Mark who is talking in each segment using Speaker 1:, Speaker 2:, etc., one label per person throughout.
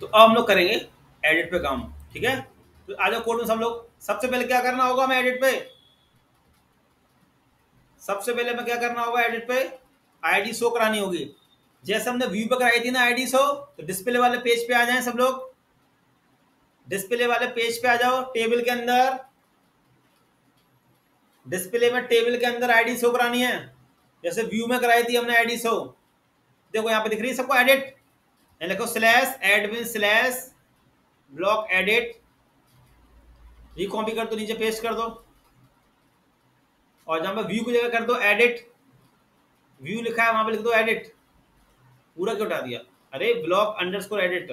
Speaker 1: तो अब हम लोग करेंगे एडिट पे काम, ठीक है? तो आ जाओ कोड में सब लोग, सबसे पहले क्या करना होगा हमें एडिट पे? सबसे पहले हमें क्या करना होगा एडिट पे? आईडी शो करानी होगी। जैसे हमने व्यू पे कराई थी ना आईडी शो तो डिस्प्ले वाले पेज पे आ जाएँ सब लोग। डिस्प्ले वाले पेज पे आ जाओ टेबल के अंदर। डिस्प्ले में टेबल के अंदर आईडी शो करानी है। जैसे व्यू में कराई थी हमने आईडी शो देखो यहाँ पे दिख रही है सबको एडिट लिखो slash admin slash block edit ये कॉपी कर दो, नीचे पेस्ट कर दो। और जहाँ पर व्यू की जगह कर दो एडिट व्यू लिखा है, वहाँ पे लिख दो एडिट पूरा क्यों हटा दिया? अरे ब्लॉक अंडरस्कोर एडिट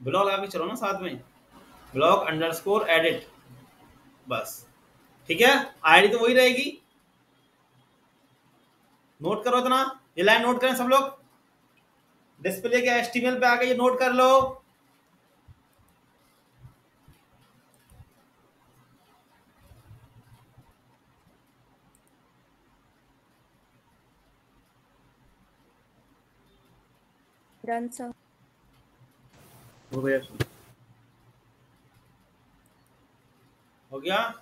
Speaker 1: ब्लॉक आगे चलो ना साथ में। ब्लॉक अंडरस्कोर एडिट बस। ठीक है? आईडी तो वही रहेगी। नोट करो इतना। ये लाइन नोट करें सब लोग। डिस्प्ले के एस्टिमेल पे आके ये नोट कर लो।
Speaker 2: डन सर
Speaker 1: हो गया। हो गया?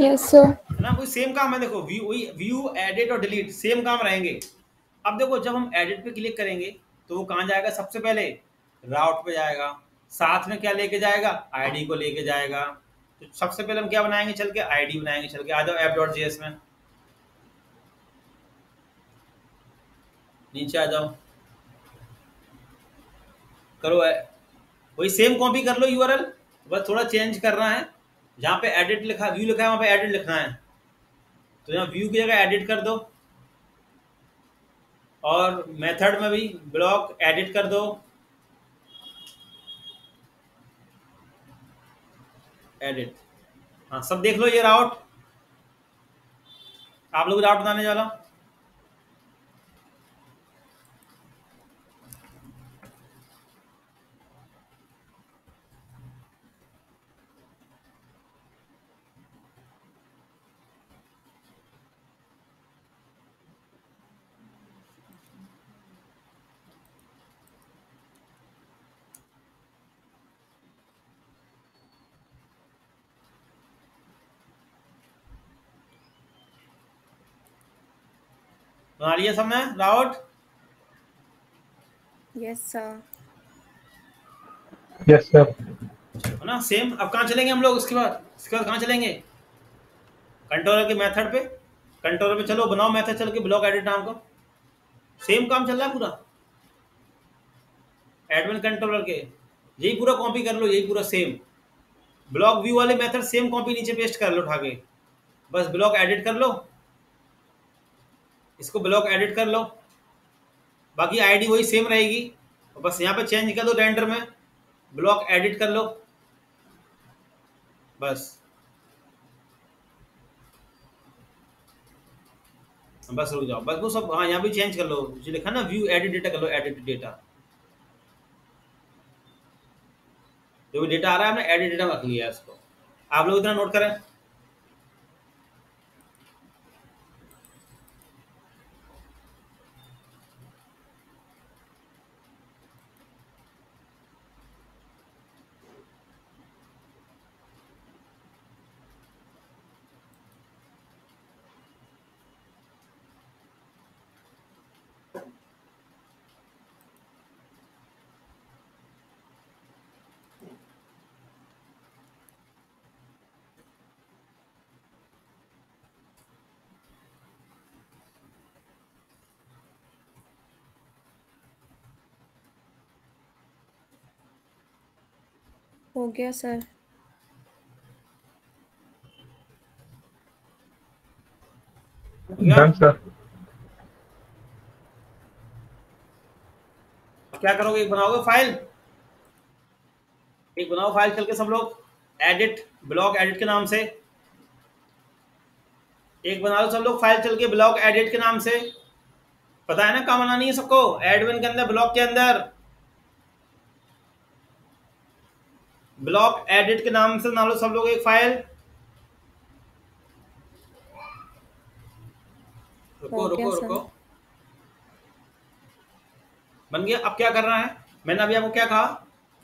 Speaker 2: यस सर
Speaker 1: ना, कोई सेम काम है, देखो व्यू वही व्यू एडिट और डिलीट सेम काम रहेंगे। अब देखो, जब हम एडिट पे क्लिक करेंगे तो वो कहाँ जाएगा सबसे पहले? राउट पे जाएगा। साथ में क्या लेके जाएगा? आईडी को लेके जाएगा। तो सबसे पहले हम क्या बनाएँगे? चल के आईडी बनाएँगे, चल के आ जाओ ऐप डॉट जेएस में। नीचे आ जाओ। करो, वही सेम कॉपी कर लो यूआरएल बस थोड़ा चेंज करना है। जहाँ पे एडिट लिखा व्यू लिखा है, वहाँ पे एडिट लिखना है। तो यहाँ व्यू की जगह एडिट कर दो। और मेथड में भी ब्लॉक एडिट कर दो। एडिट हाँ सब देख लो ये राउट आप लोग राउट बनाने वाला बना लिया सबने route
Speaker 2: yes sir
Speaker 3: yes sir
Speaker 1: है ना? सेम अब कहाँ चलेंगे हम लोग उसके बाद? इसके बाद कहाँ चलेंगे? कंट्रोलर के मेथड पे? कंट्रोलर पे चलो बनाओ मेथड चल के ब्लॉक एडिट नाम का। सेम काम चल रहा है पूरा? एडमिन कंट्रोलर के। यही पूरा कॉपी कर लो यही पूरा सेम ब्लॉक व्यू वाले मेथड सेम कॉपी नीचे पेस्ट कर लो उठा के। बस ब्लॉक एडिट कर लो। इसको ब्लॉक एडिट कर लो। बाकी आईडी वही सेम रहेगी। बस यहाँ पे चेंज कर दो रेंडर में। ब्लॉक एडिट कर लो। बस। बस रुक जाओ। बस वो सब हाँ यहाँ भी चेंज कर लो। जो लिखा ना व्यू एडिट डेटा कर लो एडिट डेटा जो भी डेटा आ रहा है, हमने एडिट डेटा रख लिया इसको। आप लोग इतना नोट करें।
Speaker 2: हो गया सर।
Speaker 1: क्या करोगे? एक बनाओगे फ़ाइल एक बनाओ फ़ाइल चल के सब लोग। एडिट ब्लॉक एडिट के नाम से। एक बना लो सब लोग फ़ाइल चल के ब्लॉक एडिट के नाम से। पता है ना कहाँ बनानी है सबको? एडमिन के अंदर ब्लॉक के अंदर। ब्लॉक एडिट के नाम से बना लो सब लोग एक फ़ाइल। रुको रुको रुको। बन गया अब क्या करना है? मैंने अभी आपको क्या कहा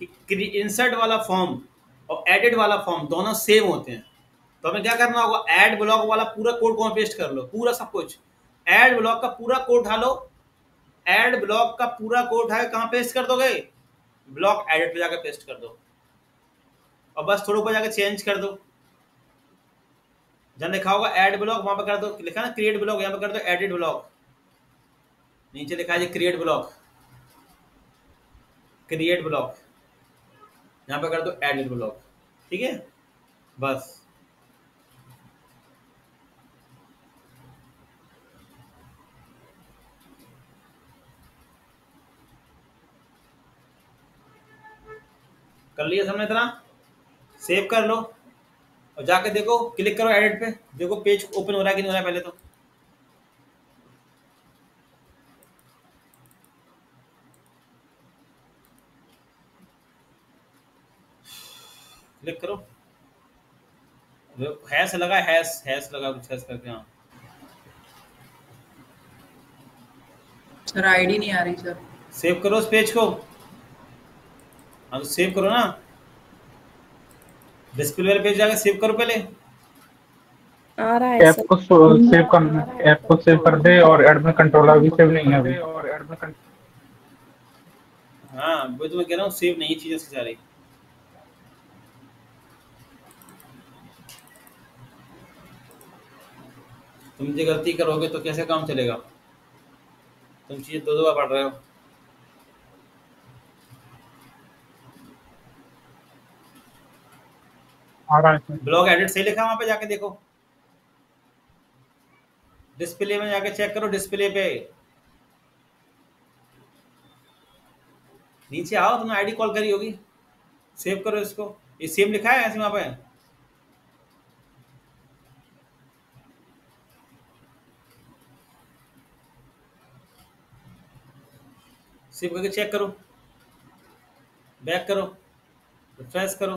Speaker 1: कि इंसर्ट वाला फॉर्म और एडिट वाला फॉर्म दोनों सेम होते हैं। तो हमें क्या करना होगा? एड ब्लॉक वाला पूरा कोड को पेस्ट कर लो पूरा सब कुछ। एड ब्लॉक का पूरा कोड उठा लो एड ब्लॉक का पूरा कोड है कहाँ पेस्ट कर दोगे? ब्लॉक एडिट पे जाकर पेस्ट कर दो। और बस थोड़ा ऊपर जाकर चेंज कर दो। जब लिखा होगा एड ब्लॉक वहाँ पर कर दो। लिखा ना क्रिएट ब्लॉक यहाँ पर कर दो एडिट ब्लॉक नीचे लिखा है क्रिएट ब्लॉक क्रिएट ब्लॉक यहाँ पे कर दो एडिट ब्लॉक ठीक है? बस। कर लिया सबने इतना? सेव कर लो और जाके देखो क्लिक करो एडिट पे। देखो पेज ओपन हो रहा है कि नहीं हो रहा है पहले तो। क्लिक करो। हैश लगा हैश हैश लगा कुछ हैश करके हाँ।
Speaker 3: सर आईडी नहीं आ रही सर।
Speaker 1: सेव करो उस पेज को। हाँ तो सेव करो ना। डिस्प्ले वाले पेज जाकर सेव करो पहले।
Speaker 2: आ रहा है
Speaker 4: ऐप को सेव कर ऐप को सेव कर दे और एडमिन कंट्रोलर भी सेव नहीं है अभी। और एडमिन
Speaker 1: हाँ वो तो मैं कह रहा हूँ सेव नहीं चीज़ें से सारी। तुम जो गलती करोगे तो कैसे काम चलेगा? तुम चीज़ें दो दो बार पढ़ रहे हो।
Speaker 4: आ रहा है
Speaker 1: ब्लॉग एडिट सही लिखा वहाँ पे जाके देखो। डिस्प्ले में जाके चेक करो डिस्प्ले पे। नीचे आओ, तुमने आईडी कॉल करी होगी। सेव करो इसको। ये सेम लिखा है ऐसे वहाँ पे? सेव करके चेक करो। बैक करो। रिफ्रेश करो।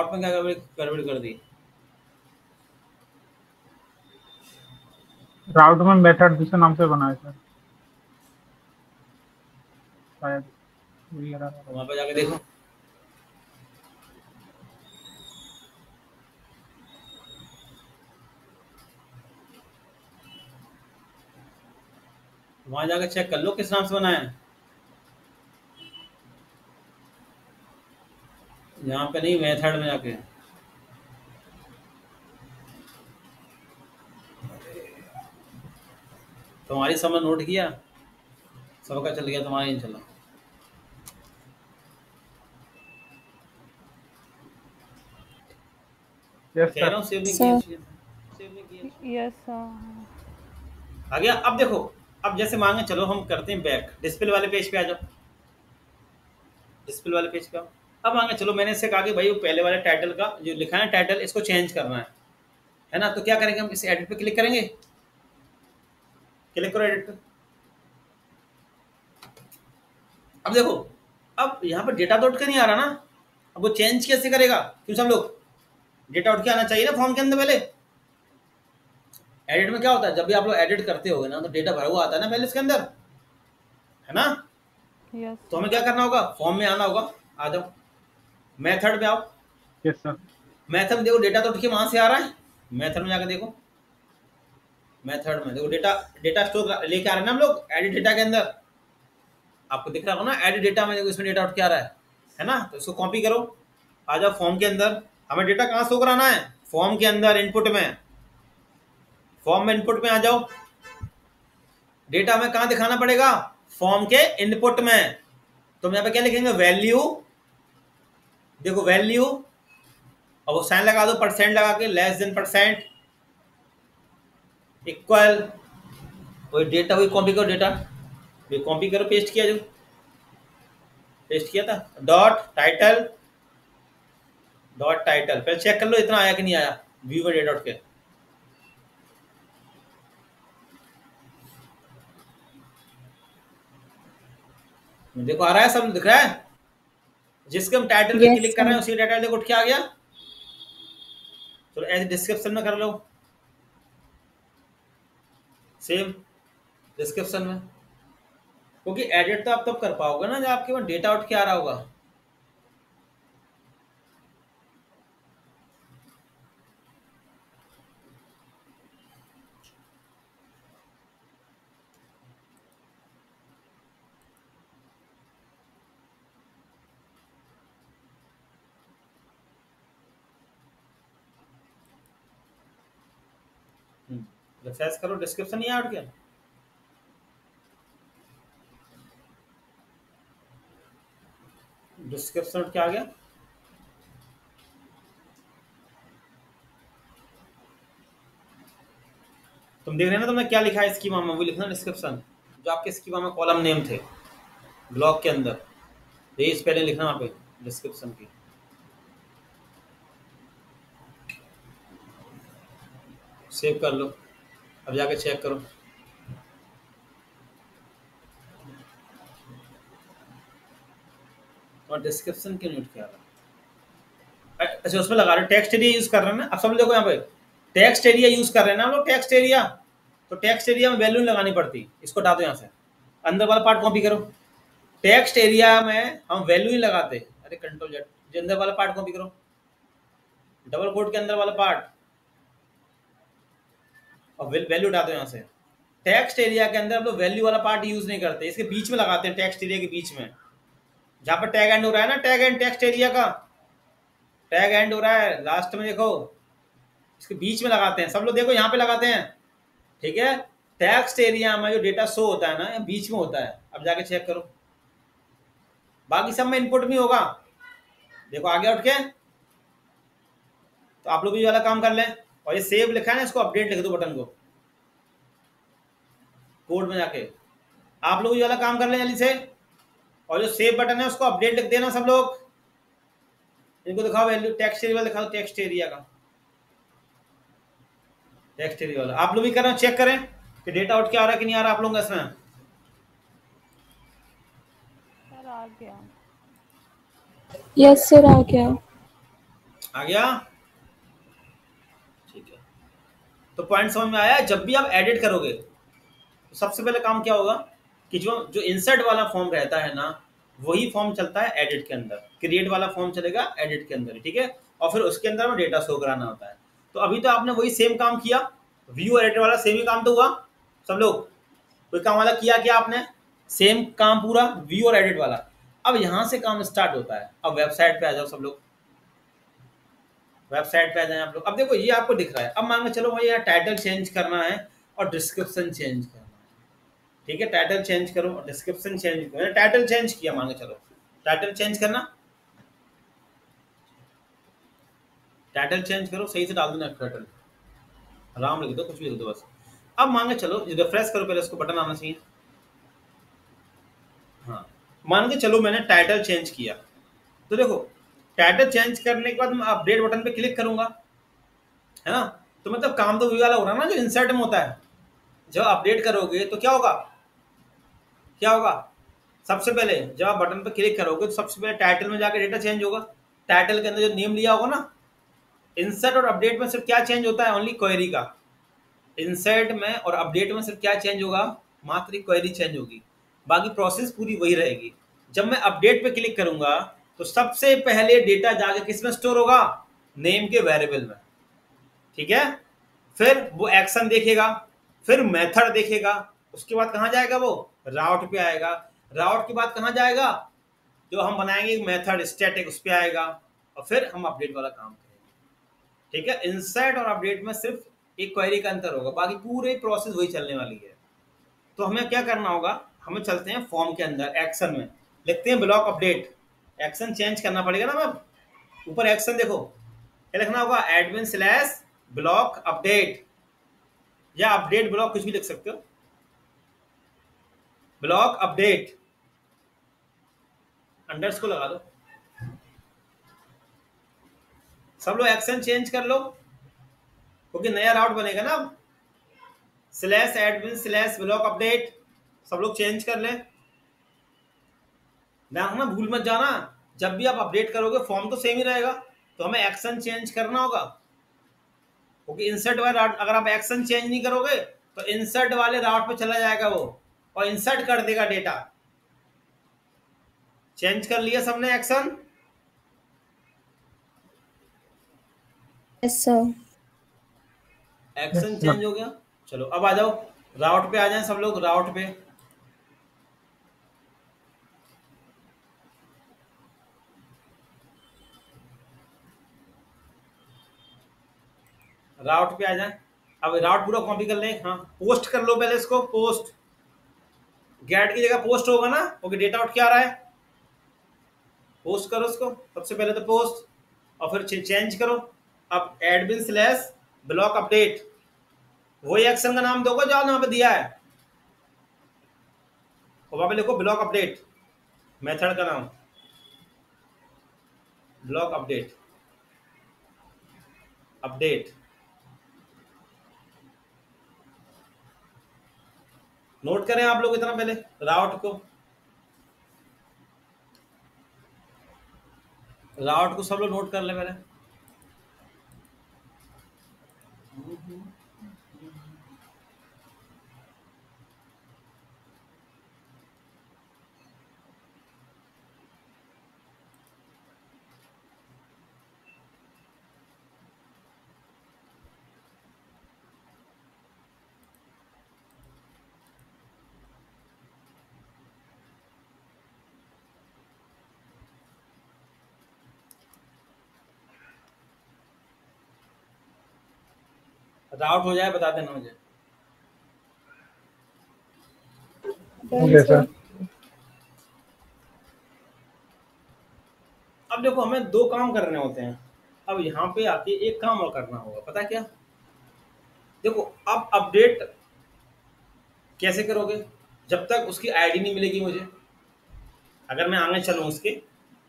Speaker 1: राउट में क्या गड़बड़ गड़बड़ी कर दी?
Speaker 4: राउट में मेथड दूसरे नाम से बनाया सर शायद वही
Speaker 1: पर जाके देखो। वहाँ जाकर चेक कर लो किस नाम से बनाया है। यहाँ पे नहीं मेथड में जाके तुम्हारी समझ नोट किया सबका चल गया तुम्हारा नहीं चला।
Speaker 4: यस
Speaker 1: कह रहा हूँ सेव नहीं किया। सेव नहीं किया।
Speaker 2: यस सर
Speaker 1: आ गया अब देखो अब जैसे मांगे चलो हम करते हैं बैक डिस्प्ले वाले पेज पे आ जाओ। डिस्प्ले वाले पेज पे आओ। अब मांगे चलो मैंने इससे कहा कि भाई वो पहले वाले टाइटल का जो लिखा है टाइटल इसको चेंज करना है। है ना? तो क्या करेंगे हम? इस एडिट पे क्लिक करेंगे? क्लिक करो एडिट पे। अब देखो अब यहाँ पर डेटा तो उठ के नहीं आ रहा ना? अब वो चेंज कैसे करेगा? क्यों सब लोग? डेटा उठ के आना चाहिए ना फॉर्म के अंदर पहले? एडिट में क्या होता है? जब भी आप लोग एडिट करते होगे ना तो डेटा भरा हुआ आता है ना पहले इसके अंदर? है ना?
Speaker 2: यस
Speaker 1: तो हमें क्या करना होगा? फॉर्म में आना होगा आ जाओ मेथड पे आओ।
Speaker 4: यस सर
Speaker 1: मेथड में देखो डेटा तो उठ के वहाँ से आ रहा है। मेथड में जाकर देखो। मेथड में देखो डेटा डेटा स्टोर लेके आ रहे हैं ना हम लोग एडिट डेटा के अंदर। आपको दिख रहा होगा ना एडिट डेटा में देखो इसमें डेटा उठ के आ रहा है। है ना? तो इसको कॉपी करो। आ जाओ फॉर्म के अंदर। हमें डेटा कहाँ शो कराना है? फॉर्म के अंदर इनपुट में। फॉर्म में इनपुट में आ जाओ। डेटा हमें कहाँ दिखाना पड़ेगा? फॉर्म के इनपुट में। तो हम यहाँ पे क्या लिखेंगे? वैल्यू देखो वैल्यू अब वो साइन लगा दो परसेंट लगा के लेस देन परसेंट इक्वल वही डेटा वही कॉपी करो डेटा ये कॉपी करो पेस्ट किया जो। पेस्ट किया था। डॉट टाइटल डॉट टाइटल पहले चेक कर लो, इतना आया कि नहीं आया? व्यूवर डे डॉट के। देखो, आ रहा है सब? दिख रहा है? जिसके हम टाइटल पे क्लिक कर रहे हैं उसी टाइटल देखो उठ के आ गया। चलो ऐसे डिस्क्रिप्शन में कर लो। सेम डिस्क्रिप्शन में। क्योंकि एडिट तो आप तब कर पाओगे ना जब आपके पास डेटा उठ के आ रहा होगा। रिफ्रेश करो डिस्क्रिप्शन नहीं आउट गया डिस्क्रिप्शन उठ के आ गया? तुम देख रहे हैं ना, तुमने क्या लिखा है स्कीमा में वो लिखना डिस्क्रिप्शन जो आपके स्कीमा में कॉलम नेम थे ब्लॉक के अंदर। यही स्पेलिंग लिखना वहाँ पे डिस्क्रिप्शन की। सेव कर लो। अब जाके चेक करो। और डिस्क्रिप्शन क्यों नहीं उठ के आ रहा अच्छा उसमें लगा रहे टेक्स्ट एरिया यूज़ कर रहे हैं ना? अब सब देखो यहाँ पे। टेक्स्ट एरिया यूज़ कर रहे हैं ना हम लोग? टेक्स्ट एरिया तो टेक्स्ट एरिया में वैल्यू लगानी पड़ती। इसको हटा दो यहाँ से। अंदर वाला पार्ट कॉपी करो। टेक्स्ट एरिया में हम वैल्यू ही लगाते। अरे कंट्रोल जेड अंदर वाला पार्ट कॉपी करो। डबल कोड के अंदर वाला पार्ट और वैल्यू उठा दो यहाँ से। टेक्स्ट एरिया के अंदर हम लोग वैल्यू वाला पार्ट यूज़ नहीं करते, इसके बीच में लगाते हैं टेक्स्ट एरिया के बीच में। जहाँ पर टैग एंड हो रहा है ना टैग एंड टेक्स्ट एरिया का। टैग एंड हो रहा है लास्ट में देखो। इसके बीच में लगाते हैं। सब लोग देखो, यहाँ पे लगाते हैं। ठीक है? टेक्स्ट एरिया में जो डेटा शो होता है ना बीच में होता है। अब जाके चेक करो। बाकी सब में इनपुट भी होगा। देखो, आगे उठ के। तो आप लोग भी वाला काम कर लें। और ये सेव लिखा है ना इसको अपडेट लिख दो बटन को। कोड में जाके। आप लोग ये वाला काम कर लें जल्दी से। और जो सेव बटन है उसको अपडेट लिख देना सब लोग। इनको दिखाओ वैल्यू टेक्स्ट एरिया दिखाओ टेक्स्ट एरिया का। टेक्स्ट एरिया वाला। आप लोग भी करें चेक करें कि डेटा आउट क्या आ रहा है कि नहीं आ रहा आप लोगों का इसमें।
Speaker 2: सर आ गया
Speaker 5: यस सर आ गया।
Speaker 1: आ गया ठीक है तो पॉइंट समझ में आया, जब भी आप एडिट करोगे तो सबसे पहले काम क्या होगा कि जो जो इंसर्ट वाला फॉर्म रहता है ना, वही फॉर्म चलता है एडिट के अंदर। क्रिएट वाला फॉर्म चलेगा एडिट के अंदर ठीक है? और फिर उसके अंदर में डेटा शो कराना होता है। तो अभी तो आपने वही सेम काम किया। व्यू एडिट वाला सेम ही काम तो हुआ। सब लोग, कोई काम वाला किया क्या आपने? सेम काम पूरा व्यू और एडिट वाला। अब यहाँ से काम स्टार्ट होता है। अब वेबसाइट पे आ जाओ सब लोग। वेबसाइट पे आ जाए आप लोग। अब देखो, ये आपको दिख रहा है। अब मान के चलो भाई यहाँ टाइटल चेंज करना है और डिस्क्रिप्शन चेंज करना है। ठीक है टाइटल चेंज करो और डिस्क्रिप्शन चेंज करो। टाइटल चेंज किया, मान के चलो। टाइटल चेंज करना। टाइटल चेंज करो, सही से डाल देना टाइटल आराम लिख दो कुछ भी दो बस। अब मान के चलो रिफ्रेश करो पहले उसको बटन आना चाहिए। हाँ। मान के चलो, मैंने टाइटल चेंज किया। तो देखो टाइटल चेंज करने के बाद मैं अपडेट बटन पे क्लिक करूँगा। है ना? तो मतलब काम तो वही वाला हो रहा है ना जो इंसर्ट में होता है। जब अपडेट करोगे तो क्या होगा? क्या होगा? सबसे पहले जब आप बटन पर क्लिक करोगे तो सबसे पहले टाइटल में जाकर डेटा चेंज होगा। टाइटल के अंदर जो नेम लिया होगा ना इंसर्ट और अपडेट में सिर्फ़ क्या चेंज होता है? ओनली क्वेरी का। इंसर्ट में और अपडेट में सिर्फ़ क्या चेंज होगा? मात्र क्वेरी चेंज होगी। बाकी प्रोसेस पूरी वही रहेगी। जब मैं अपडेट पे क्लिक करूँगा तो सबसे पहले डेटा जाके किसमें स्टोर होगा? नेम के वेरिएबल में। ठीक है? फिर वो एक्शन देखेगा, फिर मेथड देखेगा, उसके बाद कहाँ जाएगा वो? राउट पे आएगा। राउट के बाद कहाँ जाएगा? जो हम बनाएँगे मेथड स्टैटिक उस पर आएगा और फिर हम अपडेट वाला काम करेंगे। ठीक है? इंसर्ट और अपडेट में सिर्फ़ एक क्वेरी का अंतर होगा, बाकी पूरे प्रोसेस वही चलने वाली है। तो हमें क्या करना होगा? हमें चलते हैं फॉर्म के अंदर एक्शन में। लिखते हैं ब्लॉक अपडेट एक्शन चेंज करना पड़ेगा ना मैम। ऊपर एक्शन देखो। क्या लिखना होगा? एडमिन स्लैश ब्लॉक अपडेट या अपडेट ब्लॉक कुछ भी लिख सकते हो। ब्लॉक अपडेट अंडर्स को लगा दो। सब लोग एक्शन चेंज कर लो। क्योंकि नया राउट बनेगा ना। Slash admin slash block update सब लोग चेंज कर लें। रखना भूल मत जाना। जब भी आप अपडेट करोगे फॉर्म तो सेम ही रहेगा। तो हमें एक्शन चेंज करना होगा। क्योंकि इंसर्ट वाले राउट अगर आप एक्शन चेंज नहीं करोगे तो इंसर्ट वाले राउट पे चला जाएगा वो। और इंसर्ट कर देगा डेटा चेंज कर लिया सबने एक्शन एक्शन
Speaker 4: Yes,
Speaker 1: चेंज हो गया। चलो अब आ जाओ। राउट पे आ जाए सब लोग राउट पे। राउट पे आ जाए। अब राउट पूरा कॉपी कर लें। हाँ पोस्ट कर लो पहले इसको। पोस्ट गेट की जगह पोस्ट होगा ना? ओके डेटा आउट क्या आ रहा है? पोस्ट करो उसको सबसे पहले तो पोस्ट और फिर चेंज करो। अब एडमिन स्लैश ब्लॉक अपडेट वही एक्शन का नाम दोगे जो आपने पे दिया है। और वहाँ पे लिखो ब्लॉक अपडेट मेथड का नाम। ब्लॉक अपडेट अपडेट नोट करें आप लोग इतना पहले राउट को। राउट को सब लोग नोट कर ले पहले। राउट हो जाए बता देना मुझे। अब देखो हमें दो काम करने होते हैं। अब यहाँ पे आके एक काम और करना होगा पता क्या? देखो अब अपडेट कैसे करोगे? जब तक उसकी आईडी नहीं मिलेगी मुझे। अगर मैं आगे चलूँ उसके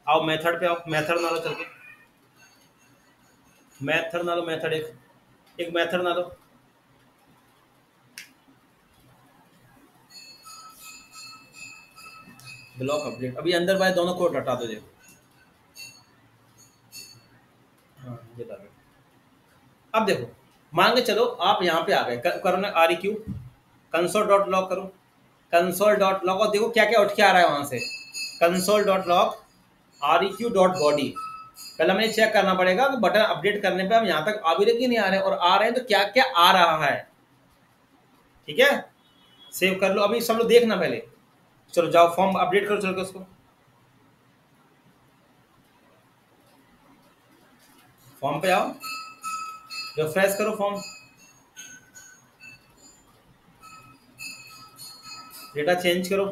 Speaker 1: आओ मेथड पे आओ मेथड ना लो चल के। मेथड ना लो मेथड एक। एक मेथड ना लो ब्लॉक अपडेट अभी अंदर बाय दोनों कोड हटा दो देखो। हाँ अब देखो, मान के चलो, आप यहाँ पे आ गए। करो ना R Q console dot log करो। कंसोल डॉट लॉक और देखो क्या क्या उठ के आ रहा है वहाँ से। Console dot log R Q dot body पहले हमें चेक करना पड़ेगा कि बटन अपडेट करने पे हम यहाँ तक आ भी रहे कि नहीं आ रहे और आ रहे हैं तो क्या क्या आ रहा है? ठीक है? सेव कर लो। अभी सब लोग देखना पहले। चलो जाओ फॉर्म अपडेट करो, चलो उसको। फॉर्म पे आओ। रिफ्रेश करो फॉर्म डेटा चेंज करो।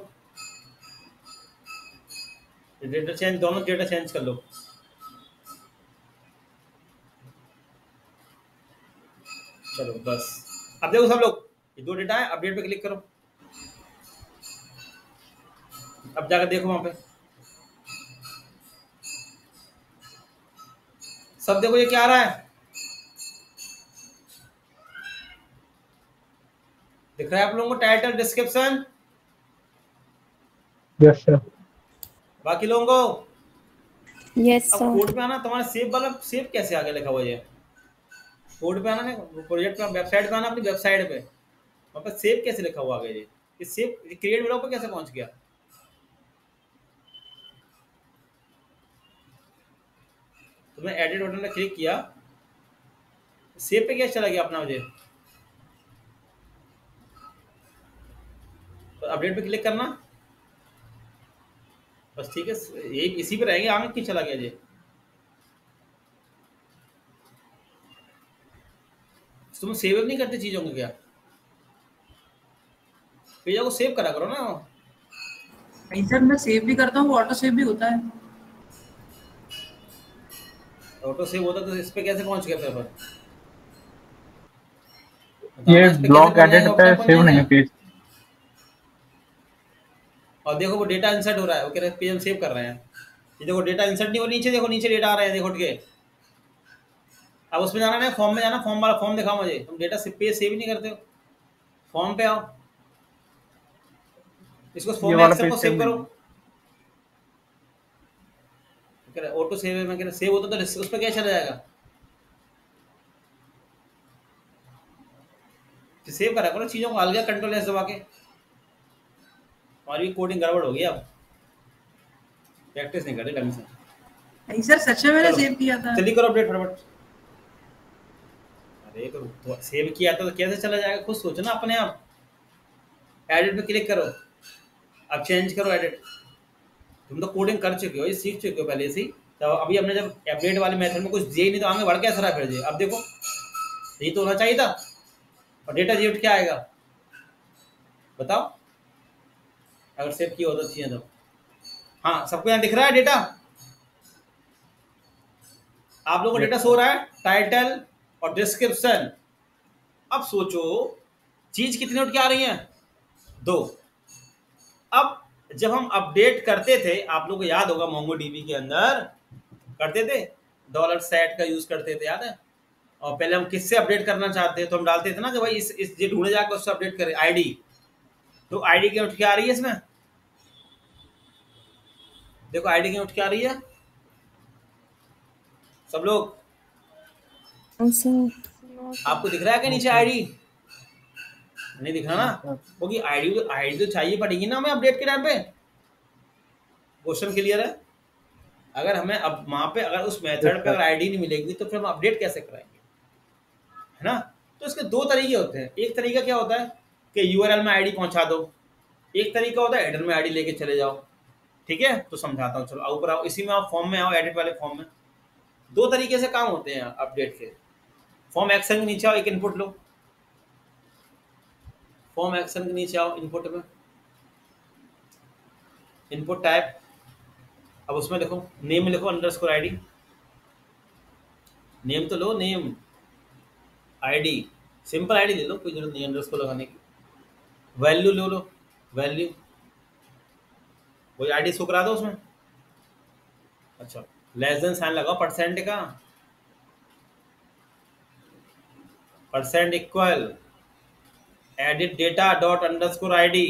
Speaker 1: डेटा चेंज दोनों डेटा चेंज कर लो। चलो बस। अब देखो सब लोग ये दो डेटा है अपडेट पे क्लिक करो। अब जाकर देखो वहाँ पे। सब देखो ये क्या आ रहा है? दिख रहा है आप लोगों को टाइटल डिस्क्रिप्शन
Speaker 4: यस सर
Speaker 1: बाकी लोगों को?
Speaker 5: यस
Speaker 1: अब
Speaker 5: सर
Speaker 1: कोड पे आना तुम्हारा सेव वाला सेव कैसे आगे लिखा हुआ है ये? कोड पे आना नहीं प्रोजेक्ट पे वेबसाइट पे आना अपनी वेबसाइट पे। वहाँ पे सेव कैसे लिखा हुआ आगे ये? ये सेव क्रिएट ब्लॉग पे कैसे पहुँच गया? तुमने एडिट बटन पे क्लिक किया। सेव पे कैसे चला गया अपना मुझे? तो अपडेट पे क्लिक करना। बस ठीक है, यही, इसी पे रहेंगे, आगे क्यों चला गया ये? तुम सेव नहीं करते चीज़ों को क्या? पेजों को सेव करा करो ना।
Speaker 3: नहीं सर मैं सेव भी करता हूँ ऑटो सेव भी होता है।
Speaker 1: ऑटो सेव होता तो इस पे कैसे पहुँच गया पेपर
Speaker 4: ये ब्लॉक एडिट पे सेव नहीं है पेज
Speaker 1: और देखो वो डेटा इंसर्ट हो रहा है वो कह रहे पेज हम सेव कर रहे हैं। ये देखो डेटा इंसर्ट नहीं हो नीचे देखो नीचे डेटा आ रहा है देखो उठ के। अब उसमें जाना है फॉर्म में जाना फॉर्म वाला फॉर्म दिखाओ मुझे। तुम डेटा पेज सेव ही नहीं करते हो। फॉर्म पे आओ। इसको फॉर्म में एक्सेल को सेव
Speaker 4: सेव
Speaker 1: करो।
Speaker 4: नहीं।
Speaker 1: ऑटो सेव है मैं कह रहा सेव होता तो उस पर क्या चला जाएगा? तो सेव करा करो चीज़ों को अलग कंट्रोल एस दबा के। और भी कोडिंग गड़बड़ हो गई अब। प्रैक्टिस नहीं कर रही ढंग से।
Speaker 3: नहीं सर सच में मैंने सेव किया था।
Speaker 1: जल्दी करो अपडेट फटाफट। अरे तो, तो सेव किया था तो कैसे चला जाएगा? खुद सोचो ना अपने आप। एडिट पे क्लिक करो। अब चेंज करो एडिट तुम तो कोडिंग कर चुके हो ये सीख चुके हो पहले से ही। तो अभी हमने जब अपडेट वाले मेथड में कुछ दिए नहीं तो आगे बढ़ कैसे रहा फिर जी अब देखो यही तो होना चाहिए था। और डेटा जीट क्या आएगा? बताओ। अगर सेव किया होता चाहिए तो। हाँ सबको यहाँ दिख रहा है डेटा आप लोगों को डेटा सो रहा है? टाइटल और डिस्क्रिप्शन अब सोचो, चीज़ कितनी उठ के आ रही है? दो। अब जब हम अपडेट करते थे, आप लोगों को याद होगा मोंगो डीबी के अंदर, करते थे? डॉलर सेट का यूज़ करते थे, याद है? और पहले हम किससे अपडेट करना चाहते हैं तो हम डालते थे ना कि भाई इस इस ढूंढे जाकर उससे अपडेट करें आईडी तो आईडी क्यों उठ के आ रही है इसमें? देखो आईडी क्यों उठ के आ रही है? सब लोग आपको दिख रहा है क्या नीचे आईडी नहीं दिख रहा ना? क्योंकि आईडी तो आईडी तो चाहिए पड़ेगी ना हमें अपडेट के टाइम पे। क्वेश्चन क्लियर है? अगर हमें अब वहाँ पे अगर उस मेथड पे अगर आईडी नहीं मिलेगी तो फिर हम अपडेट कैसे कराएँगे? है ना? तो इसके दो तरीके होते हैं। एक तरीका क्या होता है कि यूआरएल में आईडी पहुँचा दो। एक तरीका होता है हेडर में आईडी लेके चले जाओ। ठीक है? तो समझाता हूँ, चलो ऊपर आओ। इसी में आप फॉर्म में आओ एडिट वाले फॉर्म में। दो तरीके से काम होते हैं अपडेट के। फॉर्म एक्शन के नीचे आओ, एक इनपुट लो। फॉर्म एक्शन के नीचे आओ इनपुट में। इनपुट टाइप अब उसमें लिखो नेम लिखो अंडर स्कोर आई नेम तो लो नेम आईडी सिंपल आईडी ले लो, कोई ज़रूरत नहीं अंडर स्कोर लगाने की। वैल्यू ले लो वैल्यू कोई आईडी शो करा दो उसमें। अच्छा लेस देन साइन लगाओ परसेंट का। Percent equal edit data dot underscore ID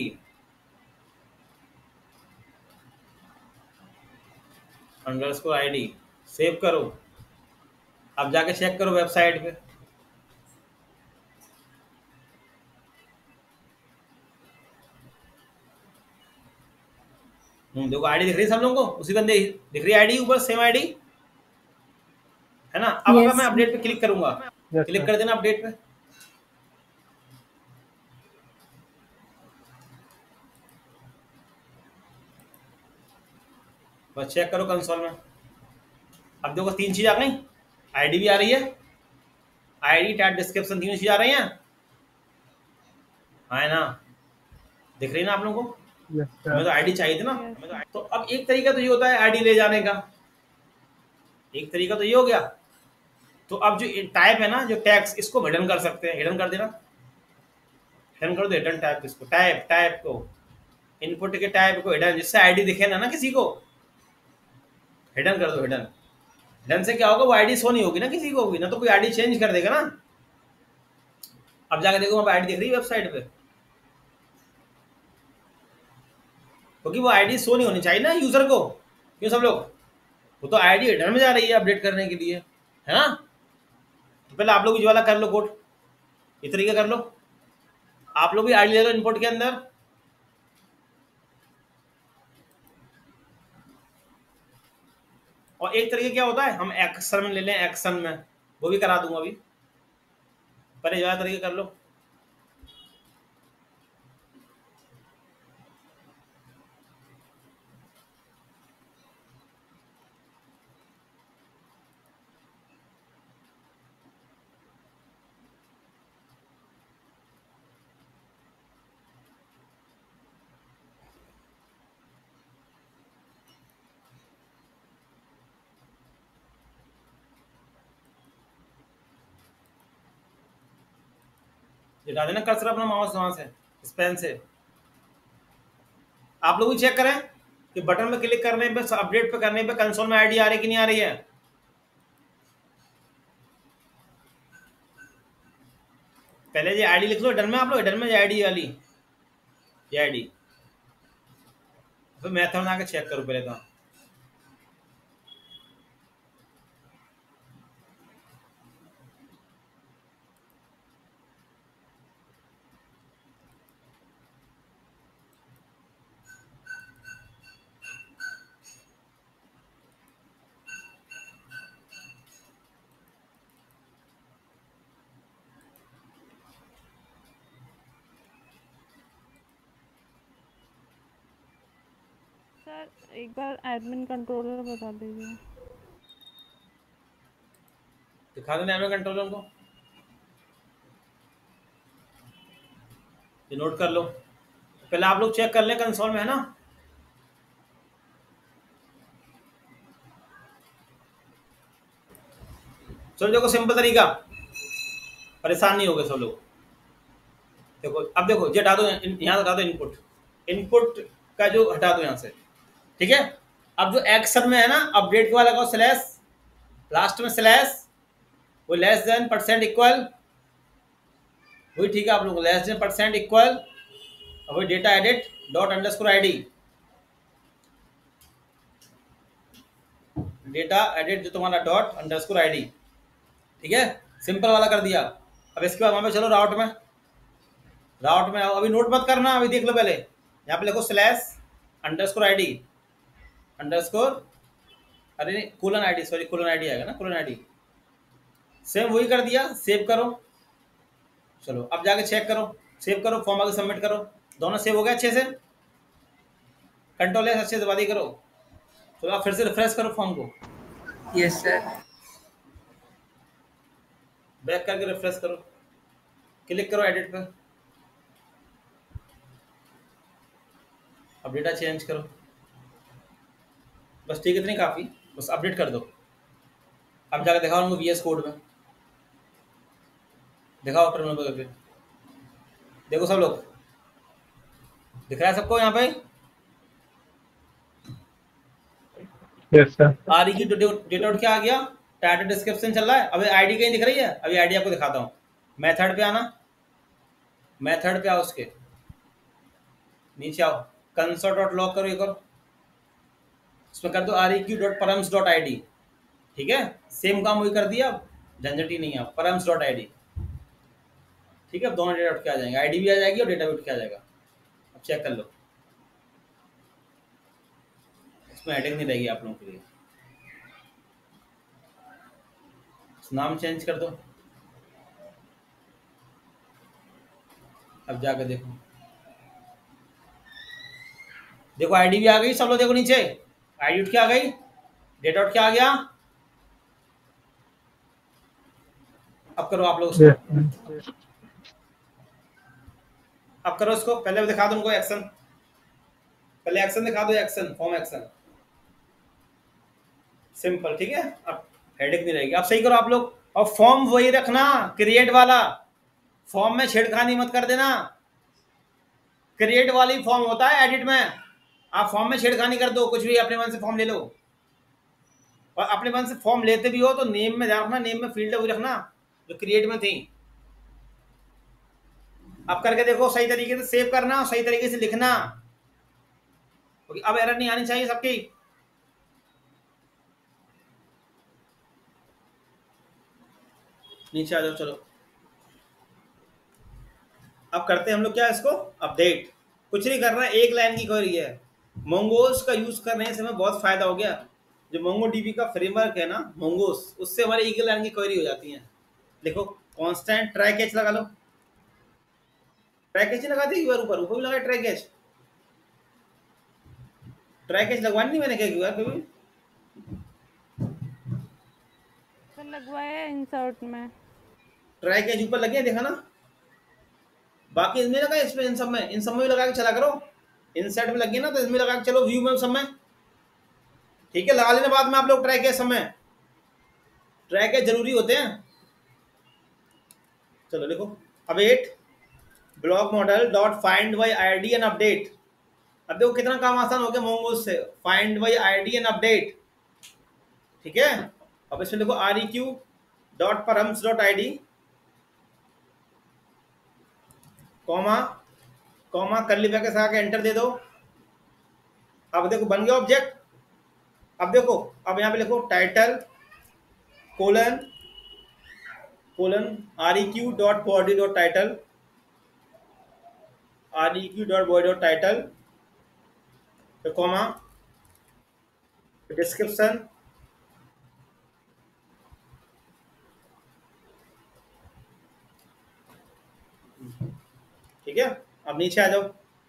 Speaker 1: underscore ID save करो। अब जाके चेक करो वेबसाइट पे। हम्म देखो आईडी दिख रही है सब लोगों को? उसी बंदे दिख रही है आईडी ऊपर सेम आईडी है ना? अब अगर
Speaker 2: Yes.
Speaker 1: मैं अपडेट पे क्लिक करूँगा। क्लिक कर देना अपडेट पे। बस चेक करो कंसोल में। अब देखो तीन चीज़ आ गई। आईडी भी आ रही है। आईडी टैग डिस्क्रिप्शन तीनों चीज़ आ रही हैं। हाँ है ना? दिख रही है ना आप लोगों को?
Speaker 4: Yes,
Speaker 1: हमें तो आईडी चाहिए थी ना।
Speaker 2: Yes.
Speaker 1: तो तो अब एक तरीका तो ये होता है आईडी ले जाने का। एक तरीका तो ये हो गया। तो अब जो टाइप है ना, जो टैक्स इसको हिडन कर सकते हैं। हिडन कर देना। हिडन कर दो हिडन टाइप इसको। टाइप टाइप को। इनपुट के टाइप को हिडन जिससे आईडी दिखे ना ना किसी को। हिडन कर दो हिडन हिडन से क्या होगा? वो आईडी शो नहीं होगी ना किसी को होगी ना तो कोई आईडी चेंज कर देगा ना। अब जाके देखो, वहाँ आईडी दिख रही वेबसाइट पे। क्योंकि वो आईडी शो नहीं होनी चाहिए ना यूज़र को। क्यों सब लोग? वो तो आईडी हिडन में जा रही है अपडेट करने के लिए, है ना? तो पहले आप लोग उज्ज्वला कर लो कोड इस तरीके कर लो। आप लोग भी आईडी ले लो इनपुट के अंदर। और एक तरीके क्या होता है, हम एक्शन में ले लें एक्शन में। वो भी करा दूँगा अभी। पहले ज़्यादा तरीके कर लो। हटा देना कर्सर अपना माउस वहाँ से इस पेन से। आप लोग भी चेक करें कि बटन पे क्लिक करने पे अपडेट पे करने पे कंसोल में आईडी आ रही कि नहीं आ रही है? पहले ये आईडी लिख लो डन में आप लोग डन में आईडी वाली। ये आईडी फिर मैथड बना के चेक करो पहले तो
Speaker 2: सर एक बार एडमिन कंट्रोलर बता दीजिए।
Speaker 1: दिखा दो एडमिन कंट्रोलर को। ये नोट कर लो। पहले आप लोग चेक कर लें कंसोल में, है ना? चलो देखो सिंपल तरीका। परेशान नहीं हो गए सब लोग। देखो, अब देखो, ये हटा दो यहाँ हटा दो इनपुट इनपुट का जो हटा दो यहाँ से। ठीक है? अब जो एक्शन में है ना अपडेट के लगाओ स्लैश लास्ट में स्लैश वो लेस देन परसेंट इक्वल वही ठीक है आप लोग लेस देन परसेंट इक्वल वही data edit dot underscore ID data edit जो तुम्हारा डॉट अंडरस्कोर आईडी ठीक है? सिंपल वाला कर दिया। अब इसके बाद वहाँ पे चलो राउट में। राउट में अभी नोट मत करना, अभी देख लो पहले। यहाँ पे लिखो स्लैश अंडरस्कोर आईडी अंडरस्कोर अरे नहीं colon ID sorry colon ID आएगा ना कूलन आईडी सेम वही कर दिया सेव करो। चलो अब जाके चेक करो सेव करो फॉर्म आगे सबमिट करो। दोनों सेव हो गए अच्छे से। कंट्रोल एस अच्छे से दबा दी करो। चलो आप फिर से रिफ्रेश करो फॉर्म को।
Speaker 3: यस सर
Speaker 1: बैक करके रिफ्रेश करो। क्लिक करो एडिट पर। अब डेटा चेंज करो। बस ठीक इतनी काफ़ी। बस अपडेट कर दो। अब जाकर दिखाओ उनको वी एस कोड में। दिखाओ टर्मिनल पर करके। देखो सब लोग। दिख रहा है सबको यहाँ पे?
Speaker 4: यस सर
Speaker 1: आर की डेटा आउट क्या आ गया? टाइटल डिस्क्रिप्शन चल रहा है। अभी आईडी कहीं दिख रही है? अभी आईडी आपको दिखाता हूँ। मेथड पे आना। मेथड पे आओ उसके। नीचे आओ। कंसोल डॉट लॉग करो एक और। उसमें कर दो R E Q dot params dot I D ठीक है? सेम काम वही कर दिया, झंझट ही नहीं है परम्स डॉट आई डी ठीक है? अब दोनों डेटा उठ के आ जाएँगे आईडी भी आ जाएगी और डेटा भी उठ के आ जाएगा। अब चेक कर लो। इसमें हेडिंग नहीं रहेगी आप लोगों के लिए। नाम चेंज कर दो। अब जाकर देखो। देखो आईडी भी आ गई, सब लोग देखो नीचे। आईडी उठ के आ गई। डेटा उठ के आ गया। अब करो आप लोग उसको। अब करो उसको। पहले दिखा दो उनको एक्शन पहले एक्शन दिखा दो एक्शन फॉर्म एक्शन सिंपल ठीक है? अब हेडिंग नहीं रहेगी। अब सही करो आप लोग। और फॉर्म वही रखना क्रिएट वाला। फॉर्म में छेड़खानी मत कर देना। क्रिएट वाली फॉर्म होता है एडिट में। आप फॉर्म में छेड़खानी कर दो, कुछ भी अपने मन से फॉर्म ले लो। और अपने मन से फॉर्म लेते भी हो तो नेम में ध्यान रखना नेम में फ़ील्ड वही रखना, जो क्रिएट में थी। अब करके देखो, सही तरीके से सेव करना सही तरीके से लिखना। क्योंकि अब एरर नहीं आनी चाहिए सबकी। नीचे आ जाओ, चलो। अब करते हैं हम लोग क्या इसको? अपडेट कुछ नहीं करना एक लाइन की क्वेरी है। मोंगोस का यूज़ करने से हमें बहुत फ़ायदा हो गया। जो मोंगो डीबी का फ्रेमवर्क है ना मोंगोस उससे हमारी एक लाइन की क्वेरी हो जाती है। देखो कांस्टेंट ट्राई कैच लगा लो। ट्राई कैच लगा दी ऊपर ऊपर ऊपर भी लगा ट्राई कैच ट्राई कैच लगवानी नहीं मैंने क्या क्यों कभी
Speaker 2: लगवाया इंसर्ट में।
Speaker 1: ट्राई कैच ऊपर लगे हैं, देखा ना? बाकी इसमें लगा इसमें इन सब में इन सब में भी लगा के चला करो। इन सेट में लगी ना तो इसमें लगा के चलो व्यू में में। ठीक है, लगा लेना बाद में आप लोग ट्राई कैच समय। ट्राई कैच ज़रूरी होते हैं। चलो देखो, अब at block model dot find by I D and update अब देखो कितना काम आसान हो गया मोंगोज से। Find by I D and update ठीक है? अब इसमें देखो R E Q dot params dot I D comma comma कर लिया के साथ एंटर दे दो। अब देखो, बन गया ऑब्जेक्ट अब देखो, अब यहाँ पे लिखो title colon colon R E Q dot body dot title R E Q dot body dot title comma description ठीक है? अब नीचे आ जाओ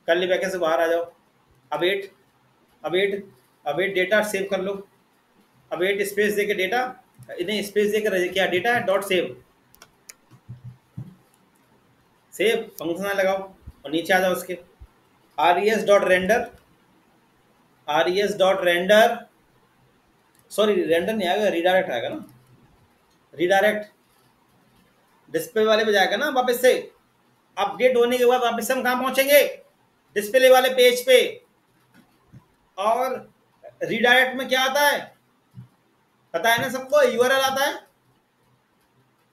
Speaker 1: कर ली बैके से बाहर आ जाओ। अब एट अब एट अब एट डेटा सेव कर लो। अब एट स्पेस दे के डेटा इन्हें स्पेस दे के क्या डेटा है? डॉट सेव सेव फ़ंक्शन लगाओ, और नीचे आ जाओ उसके R E S dot render R E S dot render sorry render नहीं आएगा रिडायरेक्ट आएगा ना। रिडायरेक्ट डिस्प्ले वाले पे जाएगा ना, वापस से अपडेट होने के बाद वापस हम कहाँ पहुँचेंगे? डिस्प्ले वाले पेज पे। और रिडायरेक्ट में क्या आता है? पता है ना सबको? यूआरएल आता है?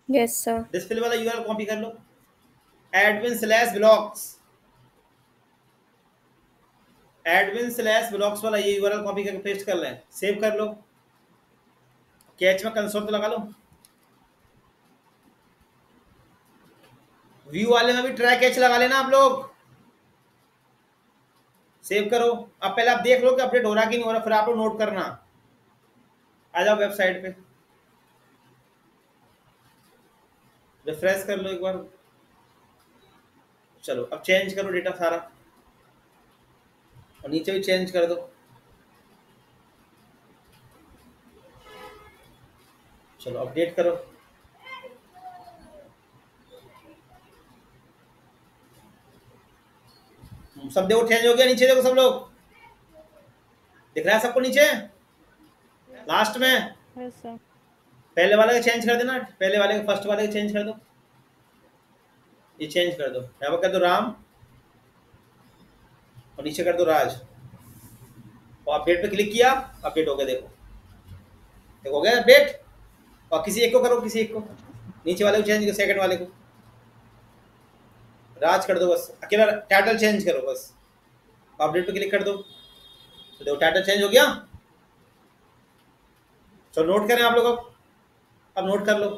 Speaker 5: यस सर
Speaker 1: डिस्प्ले वाला यूआरएल कॉपी कर लो। Admin slash blocks admin slash blocks वाला ये यूआरएल कॉपी करके पेस्ट कर लें। सेव कर लो। कैच में कंसोल तो लगा लो। व्यू वाले में भी ट्राई कैच लगा लेना आप लोग। सेव करो। अब पहले आप देख लो कि अपडेट हो रहा कि नहीं हो रहा, फिर आप लोग नोट करना। आ जाओ वेबसाइट पे। रिफ्रेश कर लो एक बार। चलो, अब चेंज करो डेटा सारा। और नीचे भी चेंज कर दो। चलो अपडेट करो। सब देखो चेंज हो गया नीचे देखो सब लोग। दिख रहा है सबको नीचे? लास्ट में? पहले वाले का चेंज कर देना पहले वाले का फ़र्स्ट वाले का चेंज कर दो। ये चेंज कर दो। यहाँ पर कर दो राम और नीचे कर दो राज। और अपडेट पे क्लिक किया अपडेट हो गया देखो। देखो हो गया अपडेट और किसी एक को करो किसी एक को। नीचे वाले को चेंज करो सेकंड वाले को। राज कर दो बस। अकेला टाइटल चेंज करो बस। अपडेट पे क्लिक कर दो। तो देखो टाइटल चेंज हो गया। चलो नोट करें आप लोग अब। अब नोट कर लो।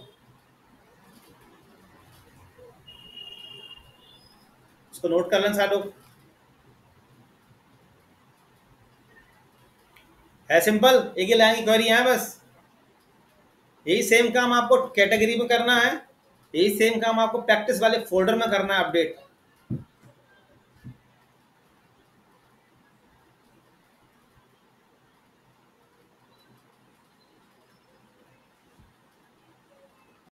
Speaker 1: इसको नोट कर लें सारे लोग है सिंपल एक ही लाइन की क्वेरी है बस। यही सेम काम आपको कैटेगरी में करना है। यही सेम काम आपको प्रैक्टिस वाले फोल्डर में करना है अपडेट